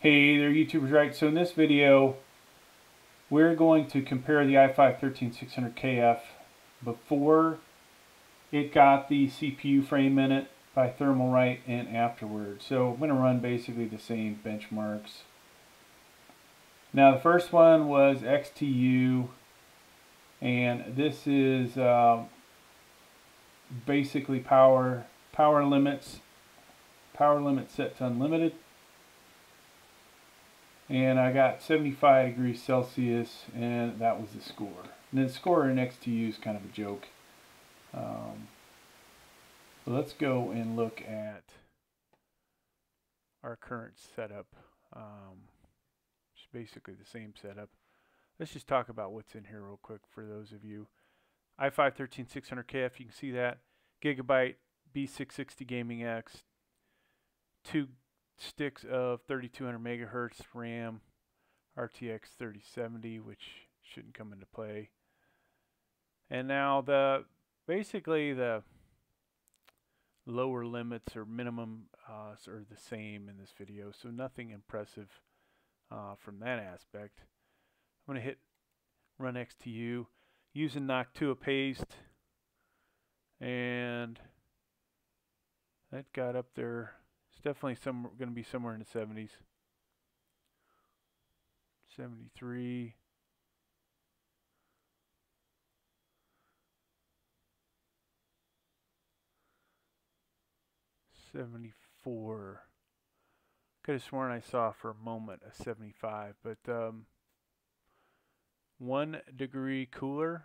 Hey there YouTubers, right? So in this video, we're going to compare the i5 13600KF before it got the CPU frame in it by Thermalright and afterwards. So I'm going to run basically the same benchmarks. Now the first one was XTU and this is uh, basically power power limits power limit set to unlimited and I got 75 degrees Celsius and that was the score. And the score in XTU is kind of a joke. Um, let's go and look at our current setup. Um, it's basically the same setup. Let's just talk about what's in here real quick for those of you. i5 13600KF you can see that. Gigabyte B660 Gaming X two sticks of 3200 megahertz RAM RTX 3070 which shouldn't come into play. And now the basically the lower limits or minimum uh, are the same in this video so nothing impressive uh, from that aspect. I'm going to hit run XTU using Noctua paste and that got up there it's definitely some going to be somewhere in the 70s. 73. Seventy-four. Could have sworn I saw for a moment a seventy-five, but um, one degree cooler.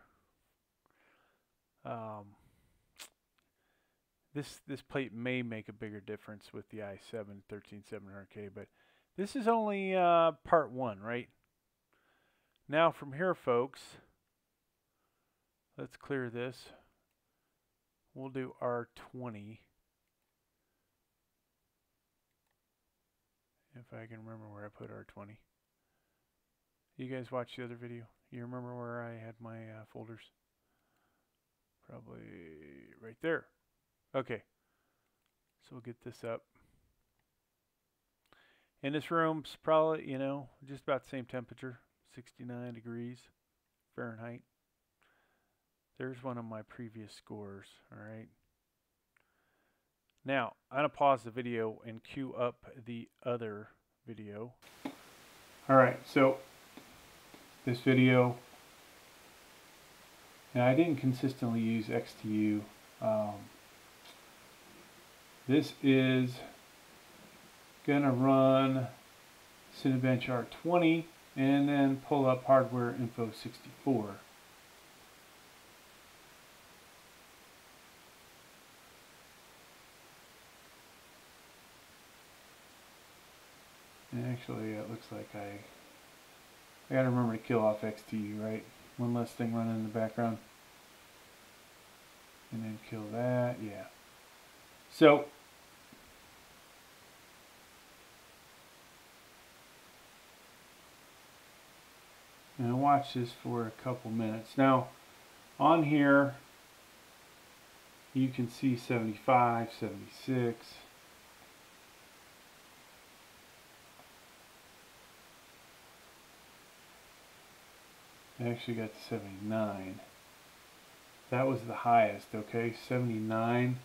Um, this this plate may make a bigger difference with the i7 13700K, but this is only uh, part one, right? Now from here, folks, let's clear this. We'll do R20. If I can remember where I put R20. You guys watch the other video? You remember where I had my uh, folders? Probably right there. Okay. So we'll get this up. And this room's probably, you know, just about the same temperature, 69 degrees Fahrenheit. There's one of my previous scores, all right? Now, I'm going to pause the video and cue up the other video. All right, so this video, now I didn't consistently use XTU. Um, this is going to run Cinebench R20 and then pull up Hardware Info 64. And actually, it looks like I I gotta remember to kill off XTU, right? One less thing running in the background. And then kill that, yeah. So and watch this for a couple minutes. Now on here you can see 75, 76. I actually got to 79. That was the highest, okay? 79.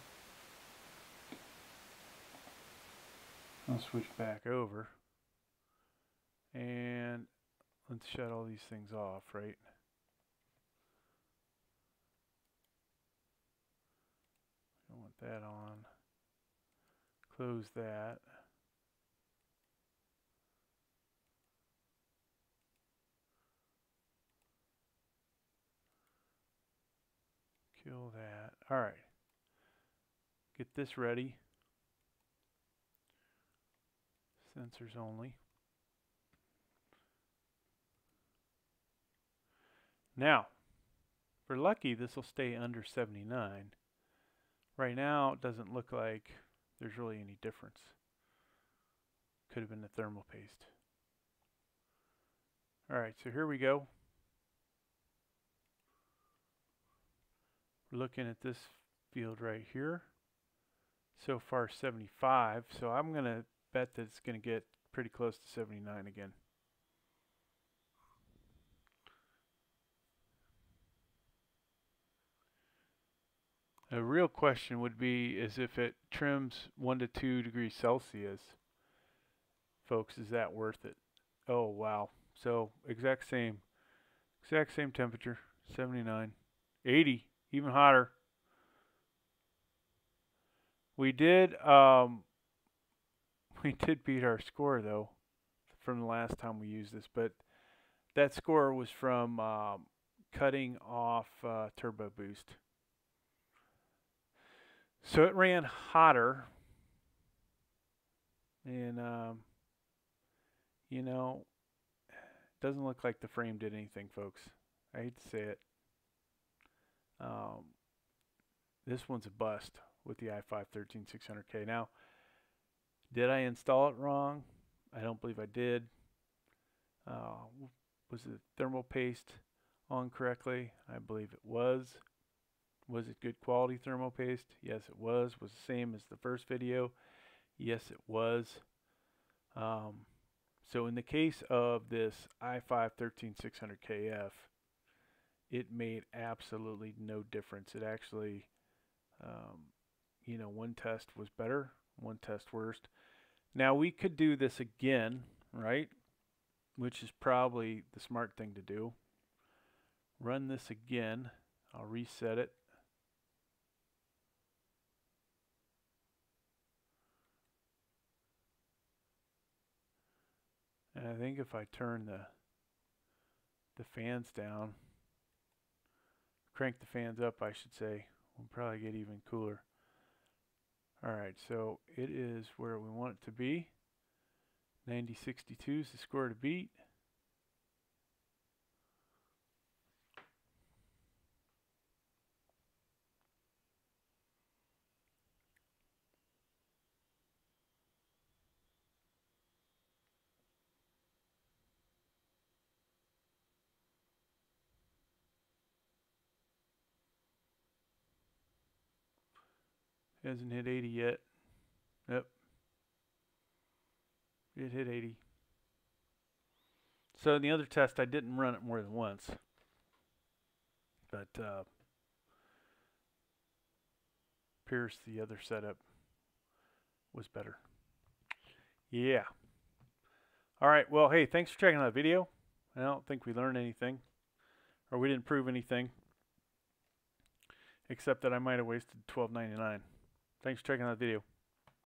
I'll switch back over. And let's shut all these things off, right? Don't want that on. Close that. Kill that. All right. Get this ready. Sensors only. Now, for lucky, this will stay under 79. Right now, it doesn't look like there's really any difference. Could have been the thermal paste. Alright, so here we go. We're looking at this field right here. So far 75, so I'm going to bet that it's going to get pretty close to 79 again. A real question would be is if it trims 1 to 2 degrees Celsius, folks, is that worth it? Oh, wow. So exact same, exact same temperature, 79, 80, even hotter. We did, um, we did beat our score though from the last time we used this, but that score was from um, cutting off uh, turbo boost. So it ran hotter, and um, you know, doesn't look like the frame did anything, folks. I hate to say it. Um, this one's a bust with the i5 13600K. Now, did I install it wrong? I don't believe I did. Uh, was the thermal paste on correctly? I believe it was. Was it good quality thermal paste? Yes, it was. Was the same as the first video? Yes, it was. Um, so in the case of this i5 13600KF, it made absolutely no difference. It actually, um, you know, one test was better, one test worst. Now we could do this again, right? Which is probably the smart thing to do. Run this again. I'll reset it. And I think if I turn the the fans down, crank the fans up, I should say, we'll probably get even cooler. Alright, so it is where we want it to be. 9062 is the score to beat. Hasn't hit 80 yet. Yep. It hit 80. So in the other test, I didn't run it more than once. But uh, Pierce, the other setup, was better. Yeah. All right. Well, hey, thanks for checking out the video. I don't think we learned anything, or we didn't prove anything, except that I might have wasted twelve ninety nine. Thanks for checking out the video.